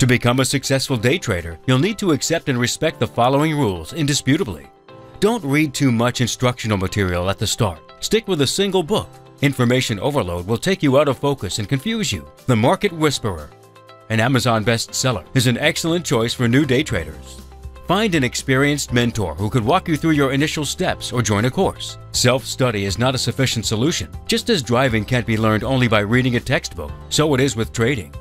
To become a successful day trader, you'll need to accept and respect the following rules indisputably. Don't read too much instructional material at the start. Stick with a single book. Information overload will take you out of focus and confuse you. The Market Whisperer, an Amazon bestseller, is an excellent choice for new day traders. Find an experienced mentor who could walk you through your initial steps or join a course. Self-study is not a sufficient solution. Just as driving can't be learned only by reading a textbook, so it is with trading.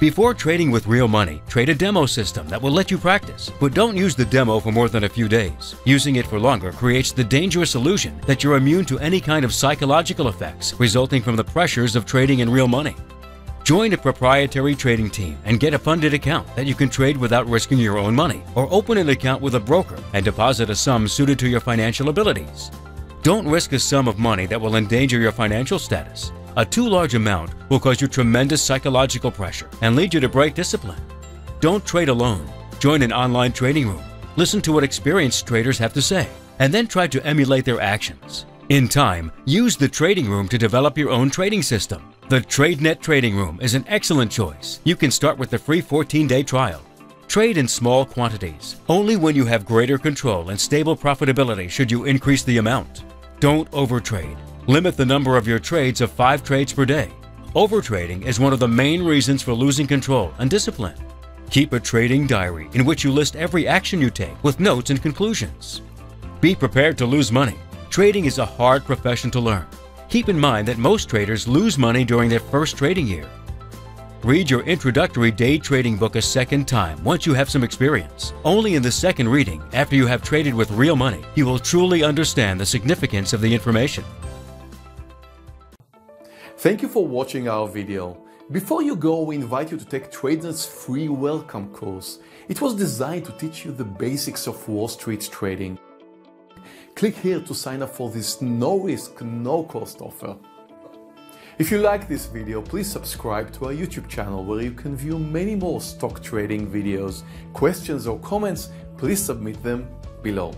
Before trading with real money, trade a demo system that will let you practice, but don't use the demo for more than a few days. Using it for longer creates the dangerous illusion that you're immune to any kind of psychological effects resulting from the pressures of trading in real money. Join a proprietary trading team and get a funded account that you can trade without risking your own money, or open an account with a broker and deposit a sum suited to your financial abilities. Don't risk a sum of money that will endanger your financial status. A too large amount will cause you tremendous psychological pressure and lead you to break discipline. Don't trade alone. Join an online trading room. Listen to what experienced traders have to say, and then try to emulate their actions. In time, use the trading room to develop your own trading system. The TradeNet Trading Room is an excellent choice. You can start with the free 14-day trial. Trade in small quantities. Only when you have greater control and stable profitability should you increase the amount. Don't overtrade. Limit the number of your trades of five trades per day. Overtrading is one of the main reasons for losing control and discipline. Keep a trading diary in which you list every action you take with notes and conclusions. Be prepared to lose money. Trading is a hard profession to learn. Keep in mind that most traders lose money during their first trading year. Read your introductory day trading book a second time once you have some experience. Only in the second reading, after you have traded with real money, you will truly understand the significance of the information. Thank you for watching our video. Before you go, we invite you to take TradeNet's free welcome course. It was designed to teach you the basics of Wall Street trading. Click here to sign up for this no risk, no cost offer. If you like this video, please subscribe to our YouTube channel where you can view many more stock trading videos. Questions or comments, please submit them below.